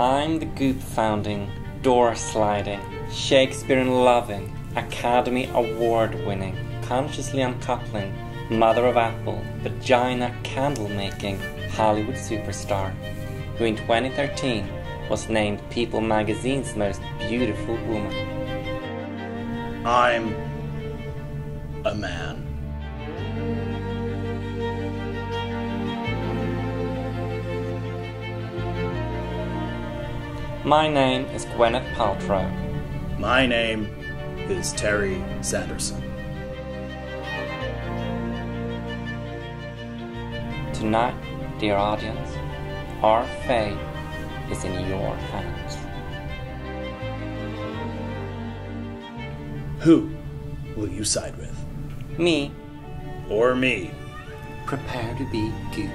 I'm the Goop founding, door sliding, Shakespeare loving, Academy Award winning, consciously uncoupling, mother of apple, vagina candle making Hollywood superstar, who in 2013 was named People magazine's most beautiful woman. I'm a man. My name is Gwyneth Paltrow. My name is Terry Sanderson. Tonight, dear audience, our fate is in your hands. Who will you side with? Me, Or me? prepare to be Goop.